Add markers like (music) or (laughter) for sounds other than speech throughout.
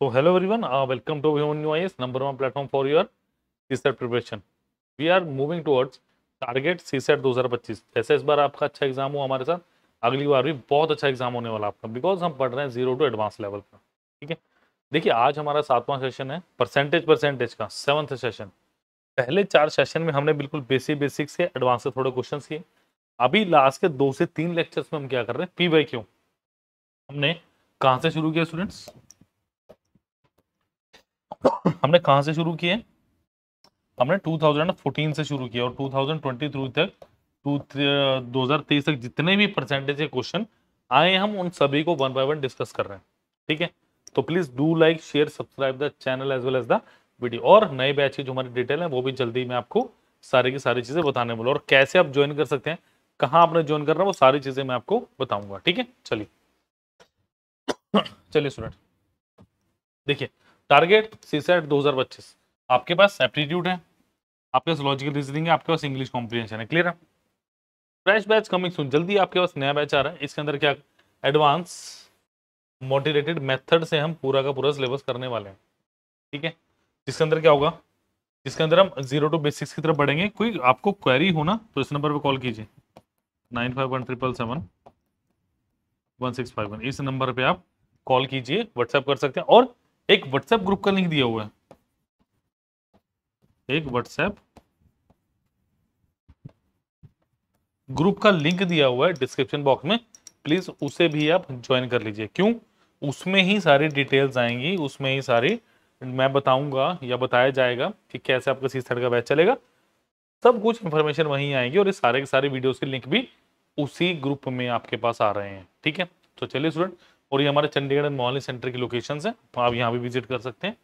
So hello everyone, uh, welcome to UIS, number one platform for your CSET preparation. We are moving towards target CSAT दो जैसे इस बार आपका अच्छा exam हो हमारे साथ। अगली बार भी बहुत अच्छा एग्ज़ाम होने वाला आपका बिकॉज़ हम पढ़ रहे हैं ज़ीरो टू एडवांस लेवल का ठीक है? देखिए आज हमारा सातवां सेशन है परसेंटेज परसेंटेज का सेवंथ सेशन पहले चार सेशन में हमने बिल्कुल बेसिक बेसिक से एडवांस से थोड़े क्वेश्चन किए। अभी लास्ट के दो से तीन लेक्चर्स में हम क्या कर रहे हैं? पी वाई क्यू हमने कहाँ से शुरू किया स्टूडेंट्स हमने कहा से शुरू किए? हमने 2014 से शुरू किया और 2023 तक दो हज़ार तेईस तक जितने भी परसेंटेज के क्वेश्चन आए हम उन सभी को वन बाय वन डिस्कस कर रहे हैं। ठीक है? तो please do like share subscribe the channel as well as the video और नए बैच की जो हमारी डिटेल है, वो भी जल्दी मैं आपको सारी की सारी चीज़ें बताने वाला और कैसे आप ज्वाइन कर सकते हैं, कहाँ आपने ज्वाइन करना है, वो सारी चीज़ें मैं आपको बताऊँगा। ठीक है? चलिए। (coughs) चलिए स्टूडेंट देखिए टारगेट सी सेट दो आपके पास एप्टीट्यूड है। आपके पास लॉजिकल रीजनिंग है, आपके पास इंग्लिश कॉम्प्रिहेंशन है। क्लियर है? फ्रेश बैच कमिंग सुन जल्दी आपके पास नया बैच आ रहा है। इसके अंदर क्या एडवांस मोटिवेटेड मेथड से हम पूरा का पूरा सिलेबस करने वाले हैं। ठीक है? जिसके अंदर क्या होगा? जिसके अंदर हम ज़ीरो टू बेसिक्स की तरफ़ बढ़ेंगे। कोई आपको क्वेरी हो ना तो इस नंबर पर कॉल कीजिए। Nine five one triple seven one six five one इस नंबर पे आप कॉल कीजिए व्हाट्सएप कर सकते हैं। और एक व्हाट्सएप ग्रुप का लिंक दिया हुआ है। एक व्हाट्सएप ग्रुप का लिंक दिया हुआ है डिस्क्रिप्शन बॉक्स में। प्लीज़ उसे भी आप ज्वाइन कर लीजिए। क्यों? उसमें ही सारी डिटेल्स आएँगी, उसमें ही सारी मैं बताऊँगा या बताया जाएगा कि कैसे आपका सी का बैच चलेगा। सब कुछ इन्फॉर्मेशन वहीं आएगी और ये सारे के सारे वीडियोस के लिंक भी उसी ग्रुप में आपके पास आ रहे हैं। ठीक है? तो चलिए स्टूडेंट और ये हमारे चंडीगढ़ एंड मोहाली सेंटर की लोकेशन है। आप यहाँ भी विज़िट कर सकते हैं।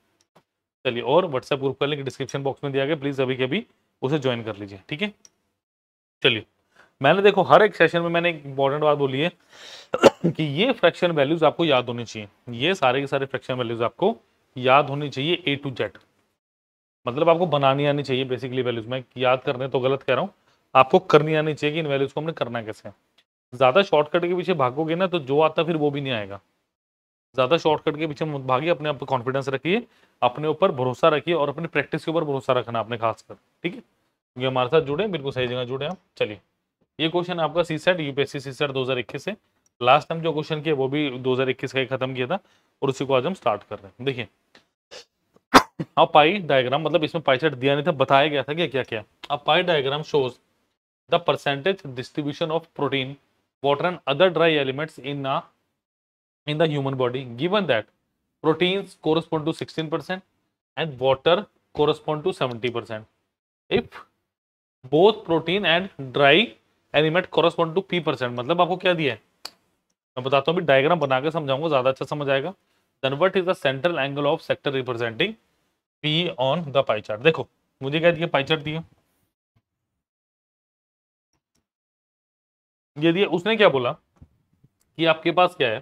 चलिए, और व्हाट्सएप ग्रुप का लिंक डिस्क्रिप्शन बॉक्स में दिया गया। प्लीज़ अभी के अभी उसे ज्वाइन कर लीजिए, ठीक है? चलिए, मैंने देखो, हर एक सेशन में मैंने एक इंपॉर्टेंट बात बोली है कि ये फ्रैक्शन वैल्यूज़ आपको याद होनी चाहिए। ये सारे के सारे फ्रैक्शन वैल्यूज़ आपको याद होनी चाहिए ए टू जेड मतलब आपको बनानी आनी चाहिए बेसिकली वैल्यूज़ में याद करने तो गलत कह रहा हूँ। आपको करनी आनी चाहिए कि इन वैल्यूज़ को हमने करना कैसे ज़्यादा शॉर्टकट के पीछे भागोगे ना तो जो आता फिर वो भी नहीं आएगा। ज़्यादा शॉर्टकट के पीछे भागिए, अपने आप पर कॉन्फिडेंस रखिए, अपने ऊपर भरोसा रखिए और अपनी प्रैक्टिस के ऊपर भरोसा रखना अपने खासकर, ठीक है? क्योंकि हमारे साथ जुड़े बिल्कुल सही जगह जुड़े आप चलिए। ये क्वेश्चन आपका सी सेट यूपीएससी सी सेट दो से। लास्ट टाइम जो क्वेश्चन किया, वो भी 2021 का ही खत्म किया था और उसी को आज हम स्टार्ट कर रहे हैं। देखिए, अब पाई डायग्राम मतलब इसमें पाई चार्ट दिया नहीं था, बताया गया था कि क्या क्या अब pie diagram shows the percentage distribution of protein water and other dry elements in a in the human body. Given that, proteins correspond to 16% and water correspond to 70% if both protein and dry element correspond to P percent मतलब आपको क्या दिया है? मैं बताता हूँ, अभी diagram बना के समझाऊँगा, ज़्यादा अच्छा समझ आएगा। Then what is the central angle of sector representing P on the pie chart देखो, मुझे क्या दिया? पाई चार्ट दिया। ये दिया उसने क्या बोला कि आपके पास क्या है?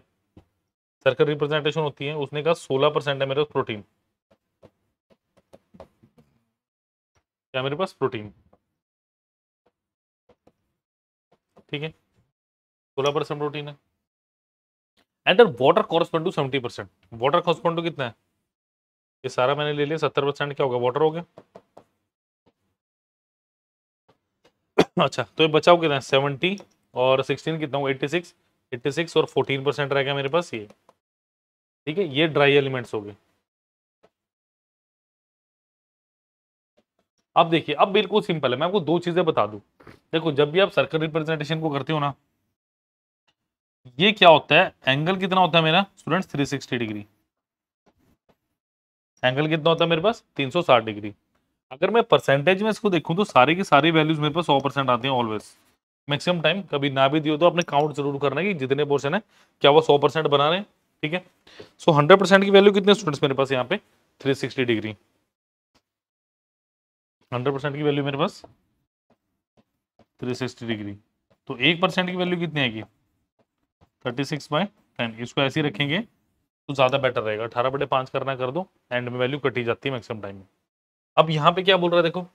सर्कल रिप्रेजेंटेशन होती है, उसने कहा सोलह परसेंट है मेरे पास प्रोटीन क्या मेरे पास प्रोटीन ठीक है, सोलह परसेंट प्रोटीन है। And water correspond to seventy percent water correspond to कितना है? ये सारा मैंने ले लिया, सत्तर परसेंट क्या होगा वाटर हो गया। (coughs) अच्छा तो ये बचाओ कितना है? सेवेंटी और 16 कितना हुआ? 86 86 और 14 परसेंट रहेगा मेरे पास ये। ठीक है, ये ड्राई एलिमेंट्स हो गए। अब देखिए, अब बिल्कुल सिंपल है, मैं आपको दो चीज़ें बता दूँ। देखो, जब भी आप सर्कल रिप्रेजेंटेशन को करते हो ना, ये क्या होता है? एंगल कितना होता है मेरा? स्टूडेंट्स 360 डिग्री एंगल कितना होता है मेरे पास? 360 डिग्री अगर मैं परसेंटेज में इसको देखूँ तो सारी की सारी वैल्यूज़ मेरे पास 100 परसेंट आती हैं ऑलवेज मैक्सिमम टाइम कभी ना भी दियो तो अपने काउंट ज़रूर करना है कि जितने पोर्शन है, क्या वो सौ परसेंट बना रहे हैं, ठीक है? सो हंड्रेड परसेंट की वैल्यू कितने स्टूडेंट्स मेरे पास यहाँ पे? Three sixty degree hundred percent की वैल्यू मेरे पास? थ्री सिक्सटी डिग्री तो एक परसेंट की वैल्यू कितनी आएगी? थर्टी सिक्स बाई टेन इसको ऐसे ही रखेंगे तो ज़्यादा बेटर रहेगा। अठारह बटे पाँच करना कर दो एंड में वैल्यू कटी जाती है मैक्सिमम टाइम में। अब यहाँ पे क्या बोल रहा है देखो?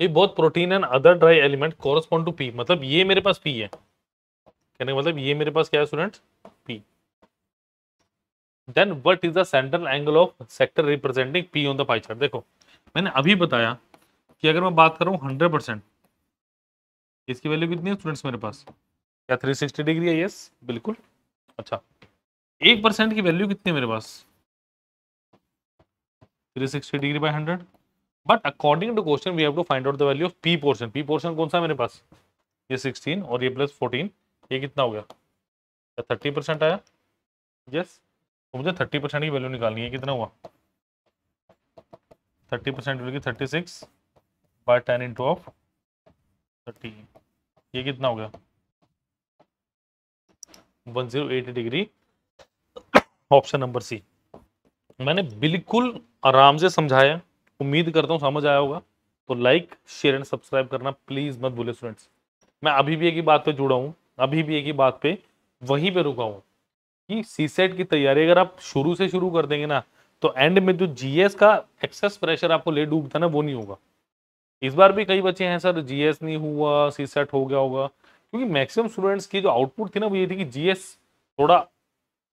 ये बहुत protein and other dry element correspond to P मतलब ये मेरे पास पी है। कहने का मतलब ये मेरे पास क्या है student P then what is the central angle of sector representing P on the pie chart देखो, मैंने अभी बताया कि अगर मैं बात करूँ 100 परसेंट इसकी वैल्यू कितनी है स्टूडेंट्स मेरे पास? क्या 360 डिग्री है? यस बिल्कुल। अच्छा एक परसेंट की वैल्यू कितनी है मेरे पास? 360 degree by 100 but according to question we have to find out the value of P portion P portion कौन सा है मेरे पास? ये 16 और ये प्लस 14 ये कितना हो गया? थर्टी परसेंट आया? यस तो मुझे थर्टी परसेंट की वैल्यू निकालनी है कितना हुआ? Thirty percent thirty six by ten into of thirty ये कितना हो गया? One zero eight degree option number C मैंने बिल्कुल आराम से समझाया। उम्मीद करता हूँ समझ आया होगा। तो लाइक शेयर एंड सब्सक्राइब करना प्लीज़ मत भूले स्टूडेंट्स मैं अभी भी एक ही बात पे जुड़ा हूँ, अभी भी एक ही बात पे वहीं पे रुका हूँ कि सी सेट की तैयारी अगर आप शुरू से शुरू कर देंगे ना तो एंड में जो जीएस का एक्सेस प्रेशर आपको ले डूबता ना, वो नहीं होगा। इस बार भी कई बच्चे हैं सर जीएस नहीं हुआ सी सेट हो गया होगा। क्योंकि मैक्सिमम स्टूडेंट्स की जो आउटपुट थी ना, वो ये थी कि जीएस थोड़ा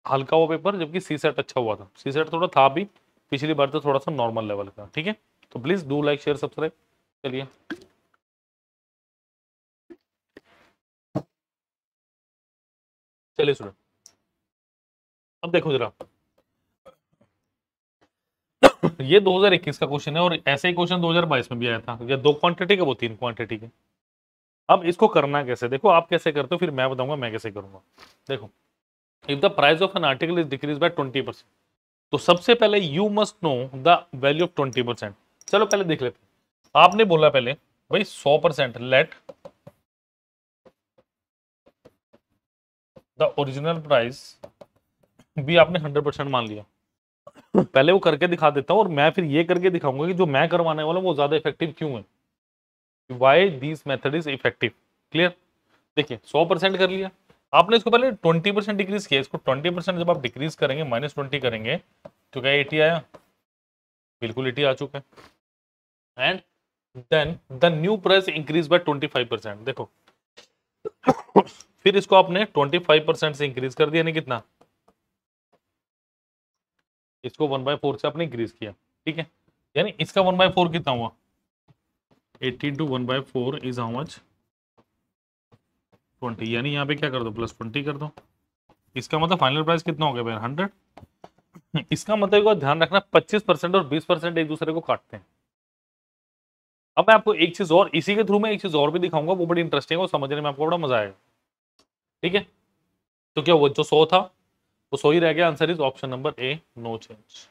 हल्का हुआ पेपर जबकि सी सेट अच्छा हुआ था। सी सेट थोड़ा था भी पिछली बार तो थोड़ा सा नॉर्मल लेवल का, ठीक है? तो please do like share subscribe चलिए। चलिए स्टूडेंट अब देखो जरा। ये 2021 का क्वेश्चन है और ऐसे ही क्वेश्चन 2022 में भी आया था। या दो क्वांटिटी का, वो तीन क्वांटिटी के। अब इसको करना कैसे? देखो आप कैसे करते हो, फिर मैं बताऊँगा, मैं कैसे करूँगा। देखो if the price of an article is decrease by 20 percent तो सबसे पहले you must know the value of 20 percent चलो पहले देख लेते आपने बोला पहले, भाई सौ percent let the original price भी आपने हंड्रेड परसेंट मान लिया। पहले वो करके दिखा देता हूँ और मैं फिर ये करके दिखाऊँगा कि जो मैं करवाने वाला वो ज़्यादा इफ़ेक्टिव क्यों है। Why this method is effective clear देखिए, सौ परसेंट कर लिया। आपने इसको पहले ट्वेंटी परसेंट डिक्रीज किया, इसको ट्वेंटी परसेंट जब आप डिक्रीज करेंगे माइनस ट्वेंटी करेंगे तो क्या एटी आया? बिल्कुल एटी आ चुका है। And then the new price increase by twenty five percent देखो। फिर इसको आपने 25 परसेंट से इंक्रीज कर दिया नहीं कितना? इसको वन बाय फोर से आपने इंक्रीज किया, ठीक है? यानी इसका वन बाय फोर कितना हुआ? Eighteen two one by four is how much twenty, यानी यहाँ पे क्या कर दो प्लस ट्वेंटी कर दो। इसका मतलब फाइनल प्राइस कितना हो गया भाई? हंड्रेड (laughs) इसका मतलब ध्यान रखना, पच्चीस परसेंट और बीस परसेंट एक दूसरे को काटते हैं। अब मैं आपको एक चीज़ और, इसी के थ्रू में एक चीज़ और भी दिखाऊँगा, वो बड़ी इंटरेस्टिंग है समझने में आपको बड़ा मज़ा आएगा। ठीक है? तो क्या वो जो सो था, वो सो ही रह गया? Answer is option number A no change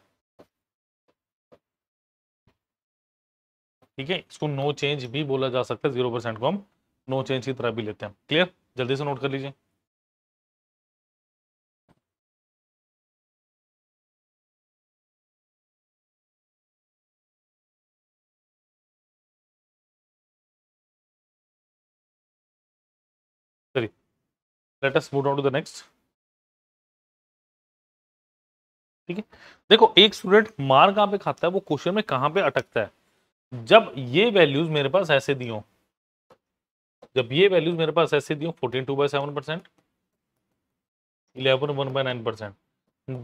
ठीक है? इसको नो चेंज भी बोला जा सकता है ज़ीरो परसेंट को हम नो चेंज की तरह भी लेते हैं। क्लियर जल्दी से नोट कर लीजिए। चलिए let us move on to the next ठीक है? देखो, एक स्टूडेंट मार कहाँ पे खाता है? वो क्वेश्चन में कहाँ पे अटकता है? जब ये वैल्यूज़ मेरे पास ऐसे दी हो जब ये वैल्यूज़ मेरे पास ऐसे दी fourteen two by seven percent eleven one by nine percent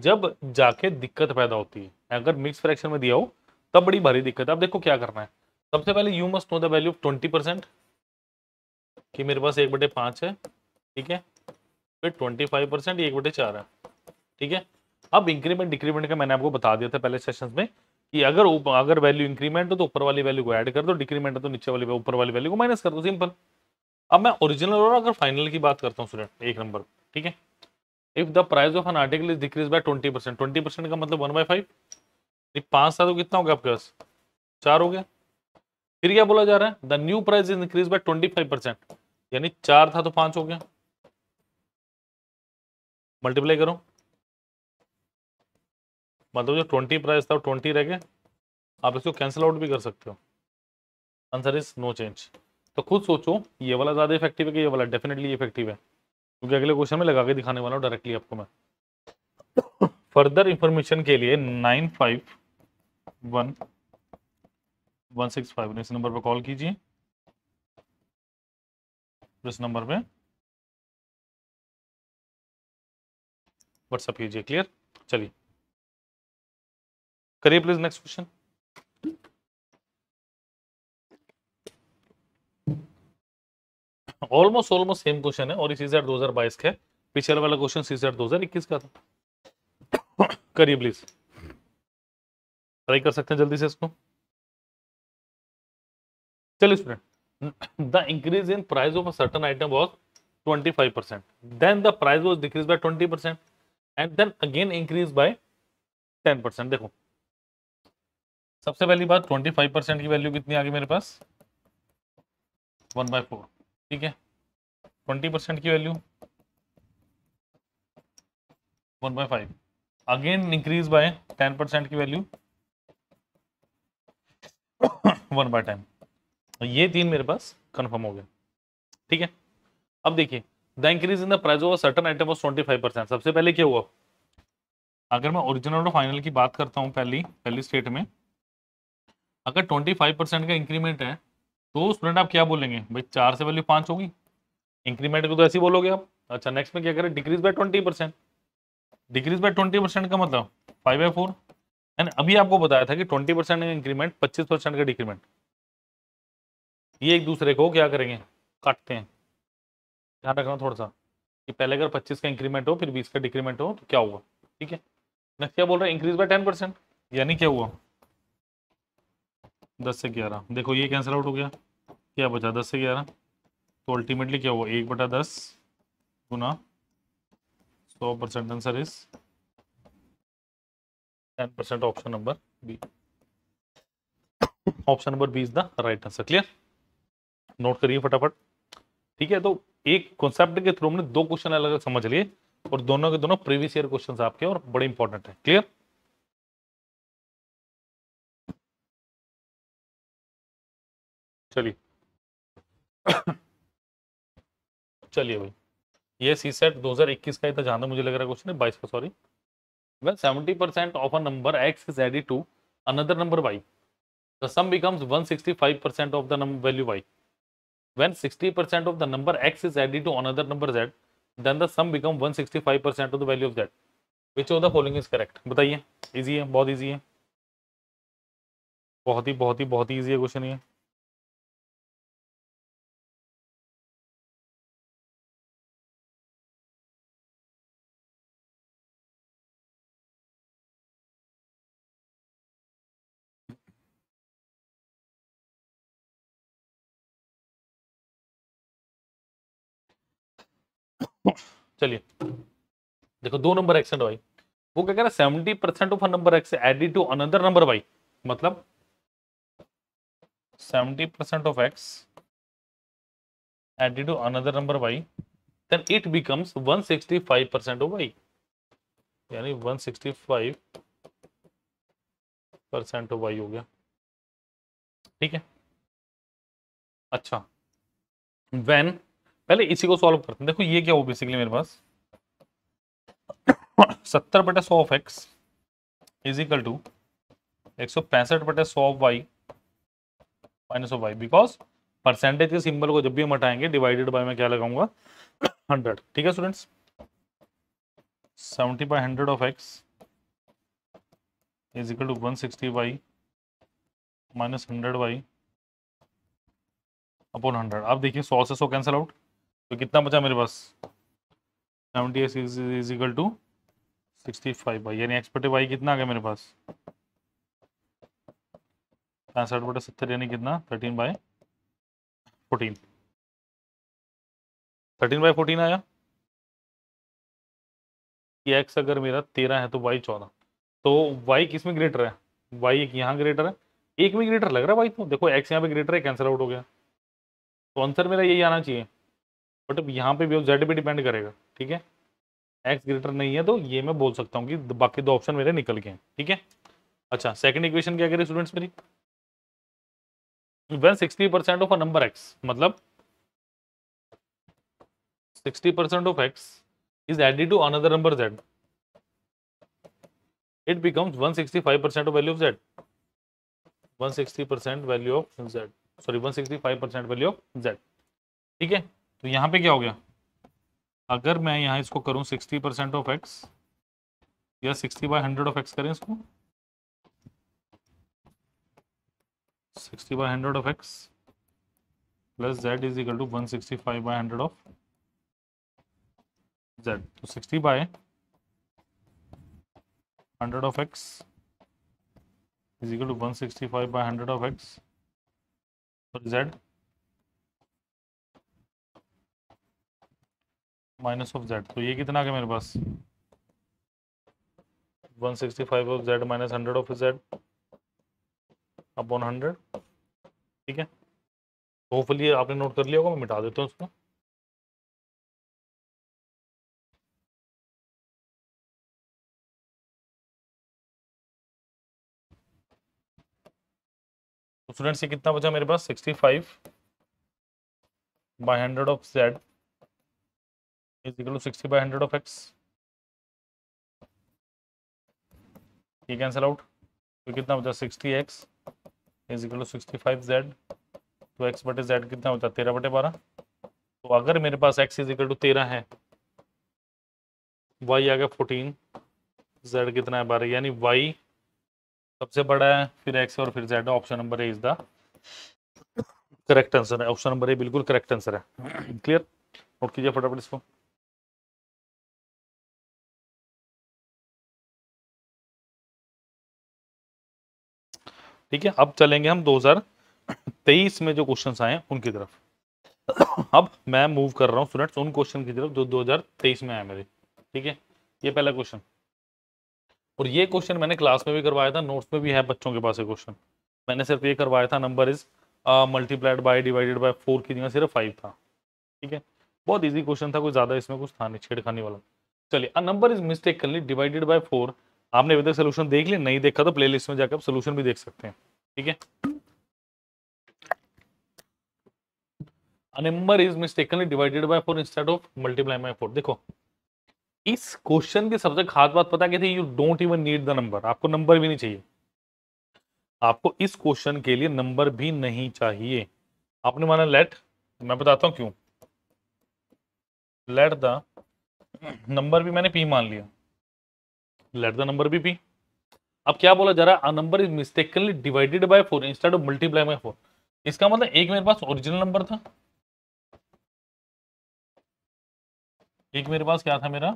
जब जाके दिक्कत पैदा होती है, अगर मिक्स फ्रैक्शन में दिया हो, तब बड़ी भारी दिक्कत है। अब देखो क्या करना है। सबसे पहले you must know the value of twenty percent कि मेरे पास एक बटे पाँच है, ठीक है? फिर ट्वेंटी फाइव परसेंट एक बटे चार है, ठीक है? अब इंक्रीमेंट डिक्रीमेंट का मैंने आपको बता दिया था पहले सेशन में, कि अगर अगर वैल्यू इंक्रीमेंट हो तो ऊपर वाली वैल्यू को ऐड कर दो डिक्रीमेंट है तो नीचे वाली, ऊपर वाली वैल्यू को माइनस कर दो सिंपल अब मैं ओरिजिनल और अगर फाइनल की बात करता हूँ स्टूडेंट एक नंबर ठीक है? If the price of an article is decrease by twenty percent twenty percent का मतलब वन बाय फाइव पाँच था तो कितना हो गया आपके पास? चार हो गया। फिर क्या बोला जा रहा है? The new price is increase by twenty five percent यानी चार था तो पाँच हो गया। मल्टीप्लाई करो। मतलब जो ट्वेंटी प्राइस था, वो ट्वेंटी रह गए आप इसको कैंसिल आउट भी कर सकते हो। आंसर इज़ नो चेंज तो खुद सोचो, ये वाला ज़्यादा इफ़ेक्टिव है कि ये वाला डेफिनेटली इफ़ेक्टिव है? क्योंकि अगले क्वेश्चन में लगा के दिखाने वाला हूँ डायरेक्टली आपको मैं। फर्दर इंफॉर्मेशन के लिए nine five one one six five इस नंबर पर कॉल कीजिए। इस नंबर पे। व्हाट्सअप कीजिए क्लियर चलिए। करिए please next question almost almost same question है, और इसी हज़ार दो हज़ार बाईस का पिछले वाला क्वेश्चन सी दो हज़ार इक्कीस का था। (coughs) करिए प्लीज़ ट्राई कर सकते हैं जल्दी से इसको। चलिए student the increase in price of a certain item was 25 percent then the price was decrease by 20 percent and then again increase by 10 percent देखो। सबसे पहली बात 25 परसेंट की वैल्यू कितनी आ गई मेरे पास? वन बाय फोर ठीक है? 20 परसेंट की value one by five again increase by ten percent की वैल्यू वन बाय टेन ये तीन मेरे पास कंफर्म हो गया ठीक है? अब देखिए the increase in the price of certain item of twenty five percent सबसे पहले क्या हुआ? अगर मैं ओरिजिनल और फाइनल की बात करता हूँ पहली पहली स्टेट में, अगर ट्वेंटी फाइव परसेंट का इंक्रीमेंट है तो स्टूडेंट आप क्या बोलेंगे? भाई चार से वैल्यू पाँच होगी। इंक्रीमेंट को तो ऐसे ही बोलोगे आप। अच्छा नेक्स्ट में क्या करें? Decrease by twenty percent decrease by twenty percent का मतलब फाइव बाई फोर एंड अभी आपको बताया था कि ट्वेंटी परसेंट का इंक्रीमेंट पच्चीस परसेंट का डिक्रीमेंट ये एक दूसरे को क्या करेंगे? काटते हैं। ध्यान रखना थोड़ा सा कि पहले अगर पच्चीस का इंक्रीमेंट हो, फिर बीस का डिक्रीमेंट हो तो क्या होगा ठीक है? नेक्स्ट क्या बोल रहे हैं? इंक्रीज बाय टेन परसेंट यानी क्या हुआ? दस से ग्यारह। देखो, ये कैंसिल आउट हो गया। क्या बचा? दस से ग्यारह। तो अल्टीमेटली क्या हुआ? एक बटा दस गुना सौ percent answer is ten percent option number B option number B is the right answer clear note करिए फटाफट। ठीक है तो एक कॉन्सेप्ट के थ्रू हमने दो क्वेश्चन अलग अलग समझ लिए और दोनों के दोनों प्रीवियस ईयर क्वेश्चन आपके और बड़े इंपॉर्टेंट है। क्लियर चलिए। (coughs) चलिए भाई। ये सी सेट 2021 का ही था जाना मुझे लग रहा है क्वेश्चन बाईस का sorry well seventy percent of a number X is added to another number Y the sum becomes 165 percent of the number value Y when sixty percent of the number X is added to another number Z then the sum become 165 percent of the value of Z which of the following is correct बताइए। Easy है, बहुत easy है। बहुत ही बहुत ही बहुत ही easy है question ये। चलिए। देखो, दो नंबर एक्स एंड वाई वो क्या कह रहा है? Seventy percent of number X added to another number Y मतलब seventy percent of X added to another number Y then it becomes one sixty five percent of Y यानी one sixty five percent of Y हो गया। ठीक है? अच्छा। When पहले इसी को सॉल्व करते हैं। देखो, ये क्या हो बेसिकली मेरे पास? सत्तर बटे सौ of X is equal to एक सौ पैंसठ बटे सौ of Y minus of Y because percentage के सिंबल को जब भी हम हटाएँगे डिवाइडेड बाय मैं क्या लगाऊँगा? हंड्रेड ठीक है students seventy by hundred of X is equal to one sixty Y minus hundred Y upon hundred अब देखिए, सौ से सौ कैंसिल आउट तो कितना बचा मेरे पास? Seventy s is equal to sixty five by यानी एक्सपर्टे वाई कितना आ गया मेरे पास? पैंसठ बटे सत्तर यानी कितना? Thirteen by fourteen thirteen by fourteen आया? कि एक्स अगर मेरा तेरह है तो वाई चौदह। तो वाई किसमें ग्रेटर है? वाई एक यहाँ ग्रेटर है, एक में ग्रेटर लग रहा है वाई तो। देखो एक्स यहाँ पे ग्रेटर है कैंसिल आउट हो गया। तो आंसर मेरा यही आना चाहिए। बट यहाँ पे भी जेड पे डिपेंड करेगा, ठीक है? एक्स ग्रेटर नहीं है तो ये मैं बोल सकता हूँ कि बाकी दो ऑप्शन मेरे निकल गए ठीक है? अच्छा सेकंड इक्वेशन क्या करें स्टूडेंट्स मेरी? When sixty percent of a number x मतलब sixty percent of x is added to another number z it becomes 165% of value of z. 160% value of z. Sorry 165% value of z. ठीक है? तो यहाँ पे क्या हो गया? अगर मैं यहाँ इसको करूँ सिक्सटी परसेंट ऑफ़ एक्स या sixty by hundred of x करें इसको? Sixty by hundred of x plus z is equal to one sixty five by hundred of z तो sixty by hundred of x is equal to one sixty five by hundred of x और Z minus of z तो ये कितना आ गया मेरे पास? 165 of z minus hundred of z upon hundred ठीक है? होपफुली आपने नोट कर लिया होगा, मैं मिटा देता हूँ उसको स्टूडेंट से कितना बचा मेरे पास? 65 five by hundred of z is equal to sixty by hundred of x ये कैंसिल आउट तो कितना बचा sixty x is equal to sixty five z तो एक्स बटे जेड कितना बचा तेरह बटे बारह. तो अगर मेरे पास एक्स इज़ इक्वल टू तेरह है वाई आ गया फोर्टीन जेड कितना है? बारह. यानी वाई सबसे बड़ा है, फिर एक्स और फिर z option number A is the correct answer है. ऑप्शन नंबर ए बिल्कुल करेक्ट आंसर है. क्लियर नोट कीजिए फटाफट इसको. ठीक है, अब चलेंगे हम 2023 में जो क्वेश्चंस आए हैं उनकी तरफ़। अब मैं मूव कर रहा हूँ स्टूडेंट्स उन क्वेश्चन की तरफ़ जो 2023 में आए मेरे। ठीक है, ये पहला क्वेश्चन और ये क्वेश्चन मैंने क्लास में भी करवाया था नोट्स में भी है बच्चों के पास ये क्वेश्चन मैंने सिर्फ़ ये करवाया था number is multiplied by divided by four की जगह सिर्फ़ फाइव था। ठीक है, बहुत ईजी क्वेश्चन था, कोई ज़्यादा इसमें कुछ था नहीं, छेड़खानी वाला। चलिए a number is mistake divided by four आपने अभी तक सोल्यूशन देख लिया, नहीं देखा तो प्लेलिस्ट में जाकर आप सोल्यूशन भी देख सकते हैं, ठीक है? Number is mistakenly divided by four instead of multiply by four देखो, इस क्वेश्चन की सबसे खास बात पता क्या थी? You don't even need the number आपको नंबर भी नहीं चाहिए। आपको इस क्वेश्चन के लिए नंबर भी नहीं चाहिए। आपने माना लेट मैं बताता हूँ क्यों। लेट द नंबर भी मैंने पी मान लिया। Let the number be p अब क्या बोला जा रहा है? Number is mistakenly divided by four instead of multiply by four इसका मतलब एक मेरे पास ओरिजिनल नंबर था। एक मेरे पास क्या था मेरा?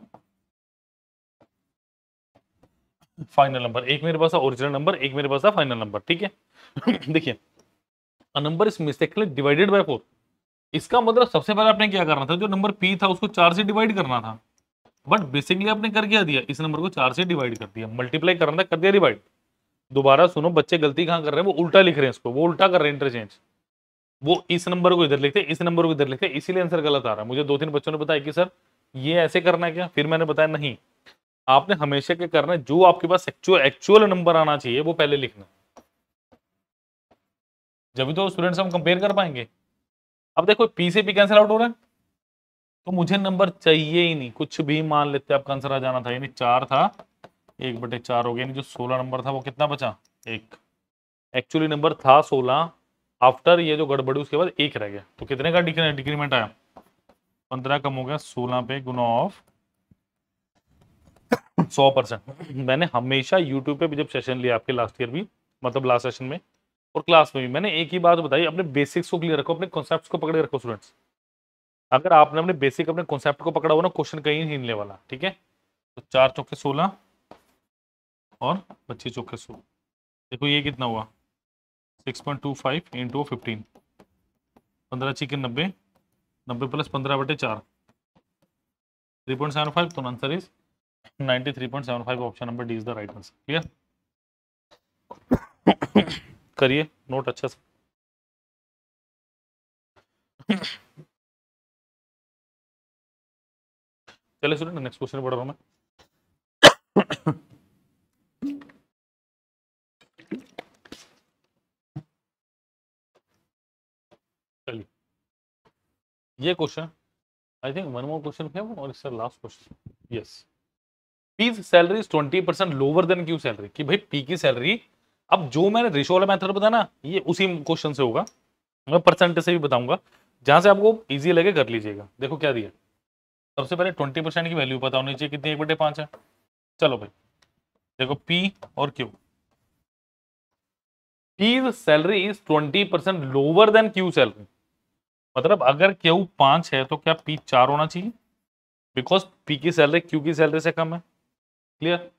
फाइनल नंबर एक मेरे पास था ओरिजिनल नंबर एक मेरे पास था फाइनल नंबर ठीक है? (coughs) देखिए number is mistakenly divided by four इसका मतलब सबसे पहले आपने क्या करना था? जो नंबर पी था, उसको चार से डिवाइड करना था। बट बेसिकली आपने कर क्या दिया? इस नंबर को चार से डिवाइड कर दिया। मल्टीप्लाई करना कर दिया डिवाइड दोबारा सुनो, बच्चे गलती कहाँ कर रहे हैं? वो उल्टा लिख रहे हैं इसको। वो उल्टा कर रहे हैं इंटरचेंज वो इस नंबर को इधर लिखते इस नंबर को इधर लिखते इसीलिए आंसर गलत आ रहा है। मुझे दो तीन बच्चों ने बताया कि, सर, ये ऐसे करना है क्या? फिर मैंने बताया, नहीं। आपने हमेशा क्या करना है? जो आपके पास एक्चुअल एक्चुअल नंबर आना चाहिए, वो पहले लिखना। जब भी तो स्टूडेंट्स हम कंपेयर कर पाएँगे। अब देखो पी से पी कैंसिल आउट हो रहा है। तो मुझे नंबर चाहिए ही नहीं। कुछ भी मान लेते आपका आंसर आ जाना था, यानी चार था। एक बटे चार हो गया जो सोलह नंबर था वो कितना बचा? एक। एक्चुअली नंबर था सोलह। आफ्टर ये जो गड़बड़ी, उसके बाद एक रह गया। तो कितने का डिक्रीमेंट आया? पंद्रह कम हो गया, सोलह पे गुना ऑफ़ सौ परसेंट। मैंने हमेशा यूट्यूब पे भी जब सेशन लिया आपके लास्ट ईयर भी मतलब लास्ट सेशन में, और क्लास में भी, मैंने एक ही बात बताई, अपने बेसिक्स को क्लियर रखो, अपने कॉन्सेप्ट को पकड़े रखो स्टूडेंट्स अगर आपने अपने बेसिक अपने कॉन्सेप्ट को पकड़ा हुआ ना क्वेश्चन कहीं नहीं हिलने वाला, ठीक है? तो चार चौके सोलह और पच्चीस चौके सोलह। देखो ये कितना हुआ? Six point two five into fifteen पंद्रह चिकन नब्बे नब्बे प्लस पंद्रह बटे चार। थ्री पॉइंट सेवन फाइव तो answer is ninety three point seven five option number D is the right answer clear करिए नोट अच्छा सा। चले सुनो नेक्स्ट क्वेश्चन पढ़ रहा हूँ मैं। चलिए। ये question I think one more question है और इसका last question yes p's salary is twenty percent lower than q salary कि भाई पी की सैलरी अब जो मैंने रेशो वाला मेथड बताया ना, ये उसी क्वेश्चन से होगा। मैं परसेंटेज से भी बताऊँगा। जहाँ से आपको इजी लगे, कर लीजिएगा। देखो क्या दिया। सबसे पहले ट्वेंटी परसेंट की वैल्यू पता होनी चाहिए कितनी एक बटे पाँच है? चलो भाई, देखो पी और q p salary is twenty percent lower than q salary मतलब अगर क्यू पाँच है तो क्या पी चार होना चाहिए? बिकॉज़ पी की सैलरी क्यू की सैलरी से कम है। Clear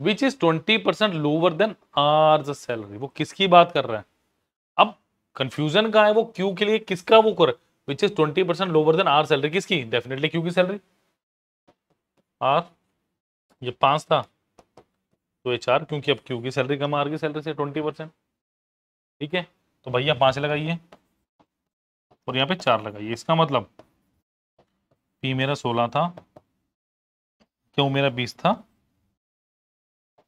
which is twenty percent lower than r salary वो किसकी बात कर रहा है? अब कंफ्यूजन कहा है? वो क्यू के लिए किसका वो कर which is twenty percent lower than r salary किसकी डेफिनेटली क्यू की सैलरी आर ये पाँच था। तो ये चार क्योंकि अब क्यू की सैलरी कम आर की सैलरी से ट्वेंटी परसेंट ठीक है? तो भैया पाँच लगाइए। और यहाँ पे चार लगाइए। इसका मतलब पी मेरा सोलह था क्यों मेरा बीस था,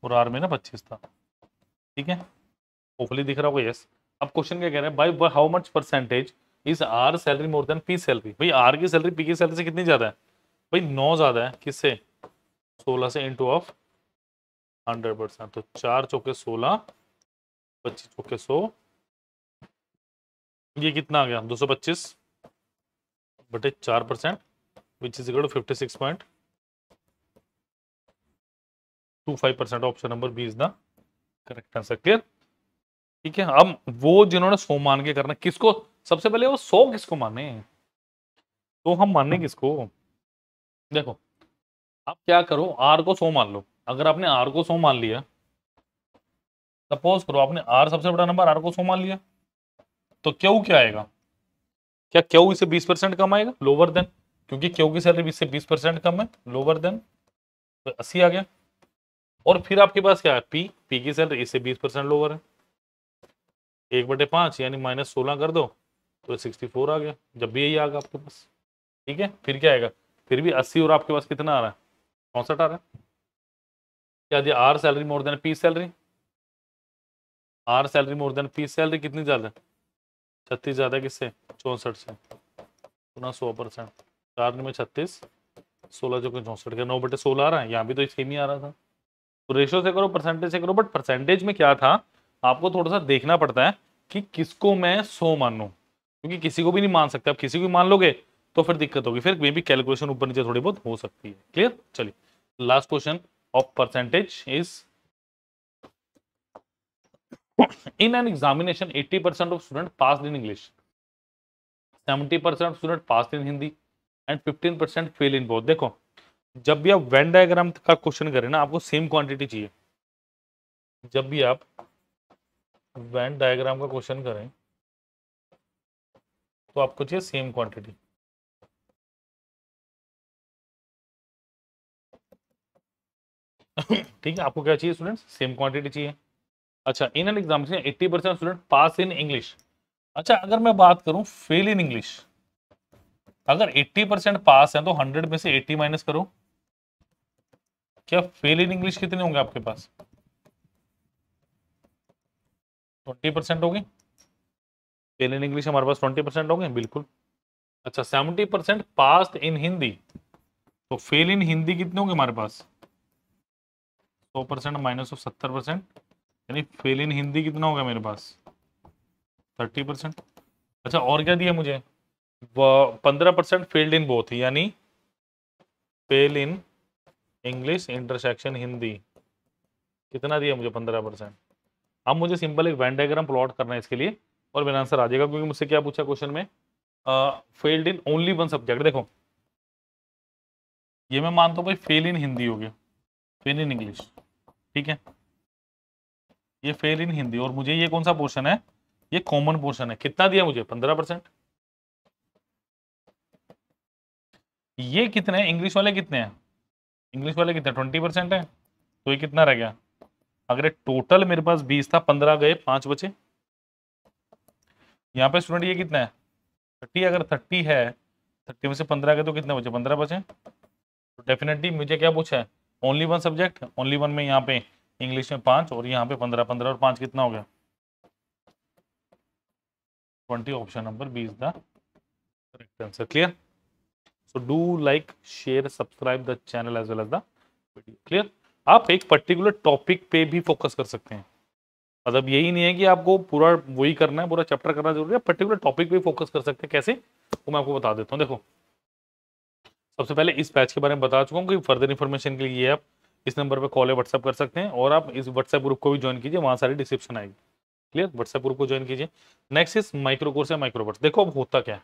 और आर मेरा पच्चीस था। ठीक है? होपफुली दिख रहा होगा यस अब क्वेश्चन क्या कह रहे हैं? By how much percentage is r salary more than p salary भाई आर की सैलरी पी की सैलरी से कितनी ज़्यादा है? भाई, नौ ज़्यादा है। किससे? सोलह से इंटू ऑफ़ हंड्रेड परसेंट तो चार चौके सोलह, पच्चीस चौके सौ। ये कितना आ गया? दो सौ पच्चीस बटे चार percent which is equal to fifty six point two five percent option number B is the correct answer clear ठीक है, अब वो जिन्होंने सो मान के करना, किसको? सबसे पहले वो सौ किसको माने? तो हम मानने किसको? देखो आप क्या करो आर को सौ मान लो। अगर आपने आर को सौ मान लिया सपोज़ करो आपने आर सबसे बड़ा नंबर आर को सौ मान लिया तो क्यू क्या आएगा? क्या क्यू इसे बीस परसेंट कम आएगा? लोअर देन क्योंकि क्यू की सैलरी इससे बीस परसेंट कम है? लोअर देन तो अस्सी आ गया। और फिर आपके पास क्या है? पी पी की सैलरी इससे बीस परसेंट लोअर है। एक बटे पाँच यानी माइनस सोलह कर दो। तो सिक्सटी फोर आ गया। जब भी यही आ गया आपके पास। ठीक है? फिर क्या आएगा? फिर भी अस्सी और आपके पास कितना आ रहा है? चौंसठ आ रहा है। क्या दिया r salary more than p salary r salary more than p salary कितनी ज़्यादा छत्तीस ज़्यादा किससे? चौंसठ से। पुनः सौ परसेंट। चार में छत्तीस, सोलह जो कि चौंसठ का नौ बटे सोलह आ रहा है। यहाँ भी तो सेम ही आ रहा था। तो रेशो से करो परसेंटेज से करो बट परसेंटेज में क्या था? आपको थोड़ा सा देखना पड़ता है कि किसको मैं सौ मानू। क्योंकि किसी को भी नहीं मान सकते। आप किसी को भी मान लोगे तो फिर दिक्कत होगी। फिर मे भी कैलकुलेशन ऊपर नीचे थोड़ी बहुत हो सकती है। क्लियर चलिए। Last question of percentage is in an examination 80% of student passed in english 70% of student passed in hindi, and 15% fail in देखो, जब भी आप वेन डायग्राम का क्वेश्चन करें ना, आपको सेम क्वांटिटी चाहिए। जब भी आप वेन डायग्राम का क्वेश्चन करें तो आपको चाहिए सेम क्वांटिटी ठीक है, आपको क्या चाहिए स्टूडेंट्स सेम क्वांटिटी चाहिए। अच्छा इन एन एग्ज़ाम से eighty percent student pass in English अच्छा अगर मैं बात करूँ फेल इन इंग्लिश अगर 80 परसेंट पास है तो 100 में से 80 माइनस करो। क्या फेल इन इंग्लिश कितने होंगे आपके पास? 20 परसेंट होगी। फेल इन इंग्लिश हमारे पास 20 परसेंट होंगे बिल्कुल। अच्छा 70 परसेंट पास इन हिंदी तो फेल इन हिंदी कितने होंगे हमारे पास? 100 परसेंट माइनस ऑफ़ सत्तर परसेंट यानी फेल इन हिंदी कितना होगा मेरे पास? थर्टी परसेंट अच्छा और क्या दिया मुझे? पंद्रह परसेंट फेल्ड इन बोथ यानी fail in English intersection Hindi कितना दिया मुझे पंद्रह परसेंट अब मुझे सिंपल एक वैन डायग्राम प्लॉट करना है इसके लिए। और मेरा आंसर आ जाएगा, क्योंकि मुझसे क्या पूछा क्वेश्चन में? Failed in only one subject देखो। ये मैं मानता हूँ भाई फेल इन हिंदी हो गया। फेल इन इंग्लिश ठीक है? ये फेल इन हिंदी, और मुझे ये कौन सा पोर्शन है? ये कॉमन पोर्शन है। कितना दिया मुझे? पंद्रह परसेंट ये कितने इंग्लिश वाले कितने हैं? इंग्लिश वाले कितने? ट्वेंटी परसेंट है। तो ये कितना रह गया? अगर टोटल मेरे पास बीस था, पंद्रह गए, पाँच बचे। यहाँ पे स्टूडेंट ये कितना है? थर्टी अगर थर्टी है, थर्टी में से पंद्रह गए तो कितने बचे? पंद्रह बचे। तो डेफिनेटली मुझे क्या पूछा है? Only one subject only one में यहाँ पे इंग्लिश में पाँच और यहाँ पे पंद्रह पंद्रह और पाँच कितना हो गया? Twenty option number B is the correct answer clear so do like share subscribe the channel as well as the video clear आप एक पर्टिकुलर टॉपिक पे भी फोकस कर सकते हैं। मतलब यही नहीं है कि आपको पूरा वही करना है, पूरा चैप्टर करना ज़रूरी है। पर्टिकुलर टॉपिक पे फोकस कर सकते हैं। कैसे? वो मैं आपको बता देता हूँ। देखो, सबसे पहले इस बैच के बारे में बता चुका हूँ कि फर्दर इन्फॉर्मेशन के लिए आप इस नंबर पर कॉल या व्हाट्सअप कर सकते हैं और आप इस व्हाट्सएप ग्रुप को भी ज्वाइन कीजिए, वहाँ सारी डिस्क्रिप्शन आएगी। क्लियर व्हाट्सएप ग्रुप को ज्वाइन कीजिए। नेक्स्ट इज़ माइक्रो कोर्स या माइक्रोवर्स देखो, अब होता क्या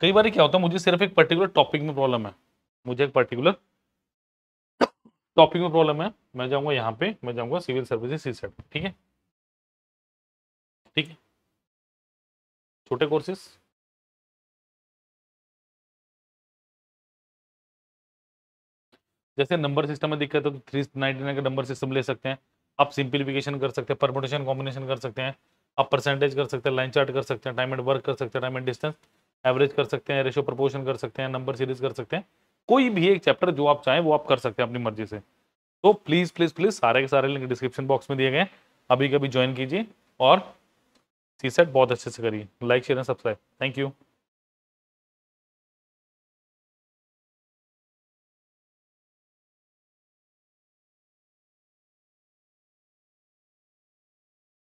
कई बार क्या होता है? मुझे सिर्फ़ एक पर्टिकुलर टॉपिक में प्रॉब्लम है। मुझे एक पर्टिकुलर टॉपिक में प्रॉब्लम है, मैं जाऊँगा यहाँ पे, मैं जाऊँगा सिविल सर्विसेज़ सी सेट ठीक है? ठीक है? छोटे कोर्सेस जैसे नंबर सिस्टम में दिक्कत है तो थ्री नाइनटी नाइन का नंबर सिस्टम ले सकते हैं। आप सिंप्लीफिकेशन कर सकते हैं परमोटेशन कॉम्बिनेशन कर सकते हैं। आप परसेंटेज कर सकते हैं लाइन चार्ट कर सकते हैं टाइम एंड वर्क कर सकते हैं टाइम एंड डिस्टेंस एवरेज कर सकते हैं रेशो प्रपोर्शन कर सकते हैं नंबर सीरीज़ कर सकते हैं। कोई भी एक चैप्टर जो आप चाहें, वो आप कर सकते हैं अपनी मर्ज़ी से। तो प्लीज़ प्लीज़ प्लीज़ सारे के सारे लिंक डिस्क्रिप्शन बॉक्स में दिए गए अभी कभी ज्वाइन कीजिए और सी सेट बहुत अच्छे से करिए। Like share and subscribe thank you